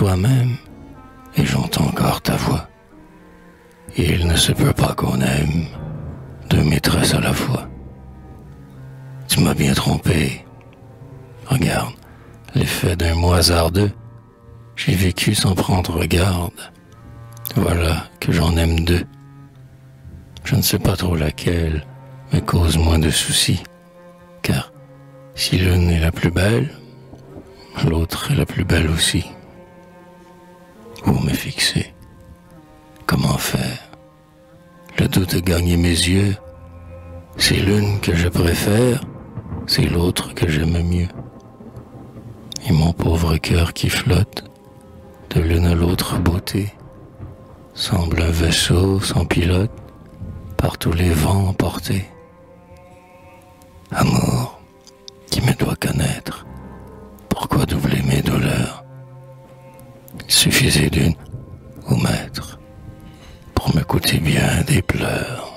toi-même et j'entends encore ta voix. Il ne se peut pas qu'on aime deux maîtresses à la fois. Tu m'as bien trompé. Regarde, l'effet d'un mois hasardeux. J'ai vécu sans prendre garde. Voilà que j'en aime deux. Je ne sais pas trop laquelle me cause moins de soucis. Car si l'une est la plus belle, l'autre est la plus belle aussi. Où me fixer Comment faire? Le doute a gagné mes yeux. C'est l'une que je préfère, c'est l'autre que j'aime mieux. Et mon pauvre cœur qui flotte de l'une à l'autre beauté semble un vaisseau sans pilote par tous les vents emporté. Amour, suffisait d'une, ou maître, pour me coûter bien des pleurs.